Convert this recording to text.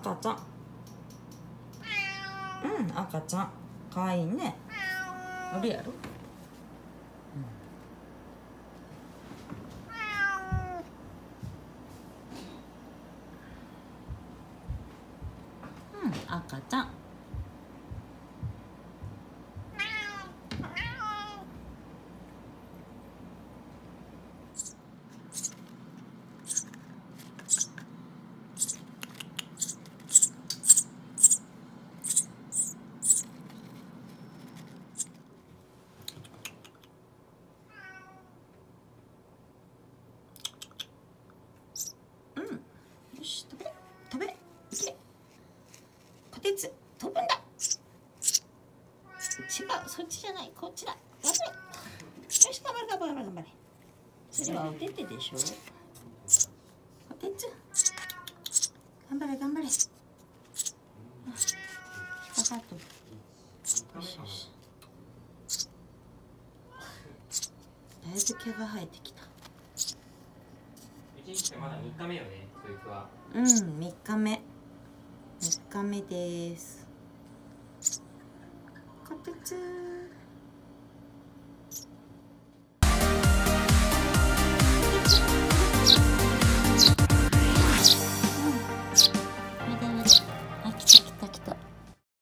赤ちゃん。うん赤ちゃん。かわいいね。あるやろ？うん赤ちゃんよし飛べ飛べいけこてつ飛ぶんだ。違うそっちじゃないこっちだ。頑張れよし頑張れ頑張れ頑張れ。それはおててでしょ。こてつ。頑張れ頑張れ。あ引っかかっとる。よし。よしだいぶ毛が生えてきた。一日ってまだ3日目よね教育は。うん、3日目。3日目です。こてつー。